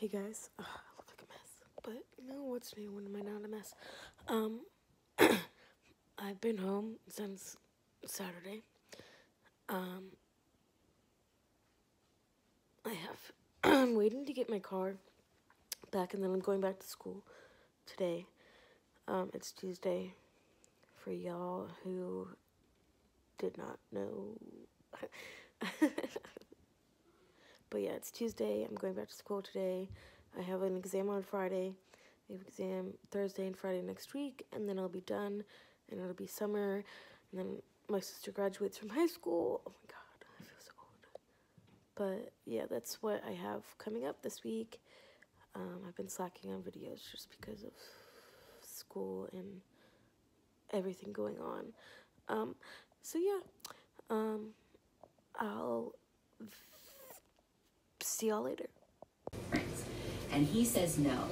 Hey guys, I look like a mess, but know what's new when am I not a mess? Um, I've been home since Saturday. Um, I have. I'm waiting to get my car back, and then I'm going back to school today. Um, it's Tuesday for y'all who did not know. But yeah, it's Tuesday. I'm going back to school today. I have an exam on Friday. I have exam Thursday and Friday next week, and then I'll be done, and it'll be summer, and then my sister graduates from high school. Oh my god, I feel so old. But yeah, that's what I have coming up this week. Um, I've been slacking on videos just because of school and everything going on. Um, so yeah, um, I'll see y'all later. And he says no.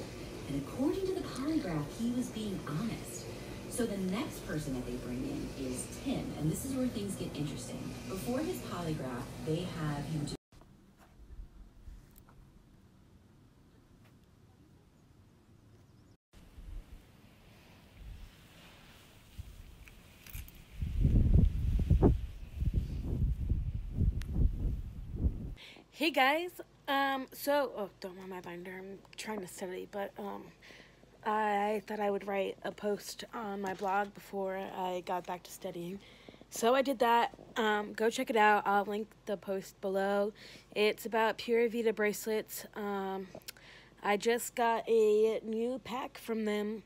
And according to the polygraph, he was being honest. So the next person that they bring in is Tim, and this is where things get interesting. Before his polygraph, they have him do Hey guys, um, so oh, don't mind my binder. I'm trying to study, but um, I thought I would write a post on my blog before I got back to studying. So I did that. Um, go check it out. I'll link the post below. It's about Pura Vida bracelets. Um, I just got a new pack from them,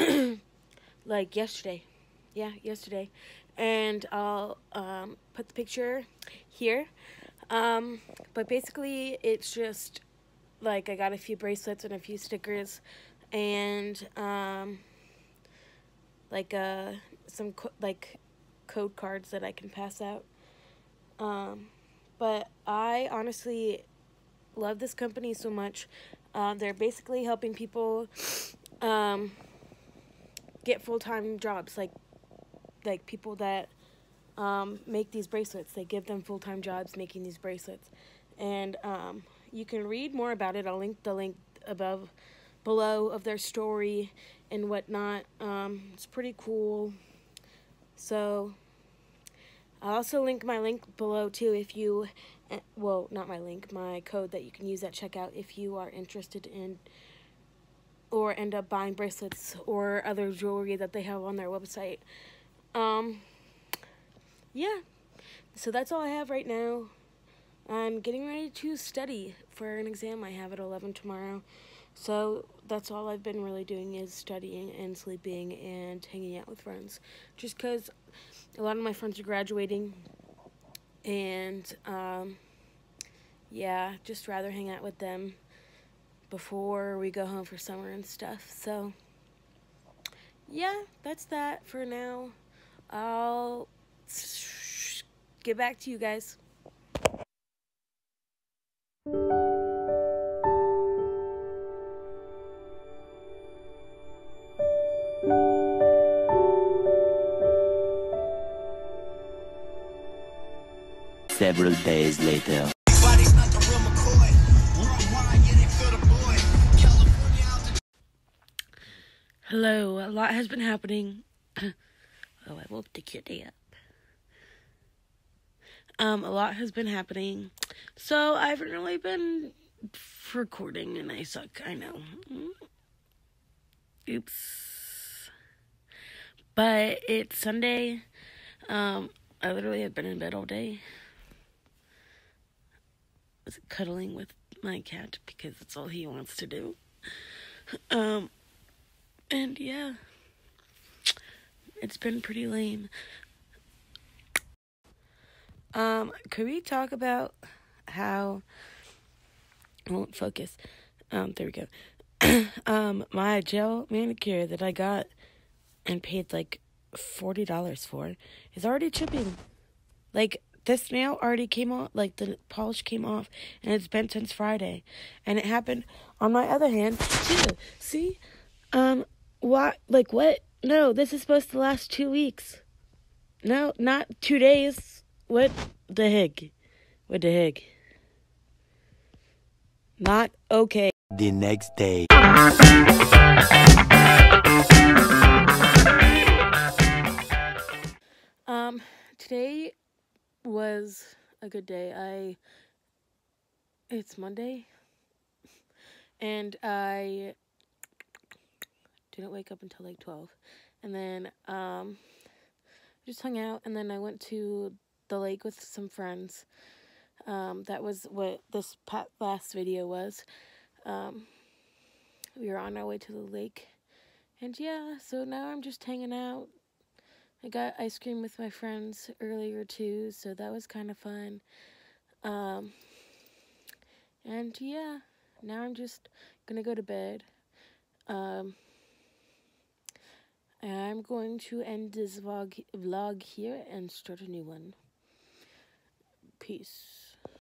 like yesterday. Yeah, yesterday. And I'll um, put the picture here. Um, but basically, it's just like I got a few bracelets and a few stickers, and um, like uh, some co- like code cards that I can pass out. Um, but I honestly love this company so much. Uh, they're basically helping people um, get full time jobs, like like people that um, make these bracelets. They give them full time jobs making these bracelets, and um, you can read more about it. I'll link the link above, below of their story and whatnot. Um, it's pretty cool. So I'll also link my link below too if you, eh, well, not my link, my code that you can use at checkout if you are interested in or end up buying bracelets or other jewelry that they have on their website. Um, yeah, so that's all I have right now. I'm getting ready to study for an exam I have at 11 tomorrow. So that's all I've been really doing is studying and sleeping and hanging out with friends. Just because a lot of my friends are graduating. And, um, yeah, just rather hang out with them before we go home for summer and stuff. So, yeah, that's that for now. I'll get back to you guys. Several days later. Hello, a lot has been happening. oh, I will take your day up. Um, a lot has been happening. So I haven't really been recording and I suck, I know. Oops. But it's Sunday. Um, I literally have been in bed all day. Cuddling with my cat because that's all he wants to do. Um, and yeah, it's been pretty lame. Um, could we talk about how I won't focus. Um, there we go. um, my gel manicure that I got and paid like forty dollars for is already chipping. Like this nail already came off, like the polish came off, and it's been since Friday, and it happened on my other hand too. See, um, what? Like what? No, this is supposed to last two weeks. No, not two days. What the heck? What the heck? not okay. The next day. Um, today was a good day. I it's Monday and I didn't wake up until like 12. And then um just hung out and then I went to the lake with some friends. Um that was what this last video was. Um we were on our way to the lake. And yeah, so now I'm just hanging out. I got ice cream with my friends earlier too, so that was kind of fun. Um, and yeah, now I'm just gonna go to bed. Um, I'm going to end this vlog vlog here and start a new one. Peace.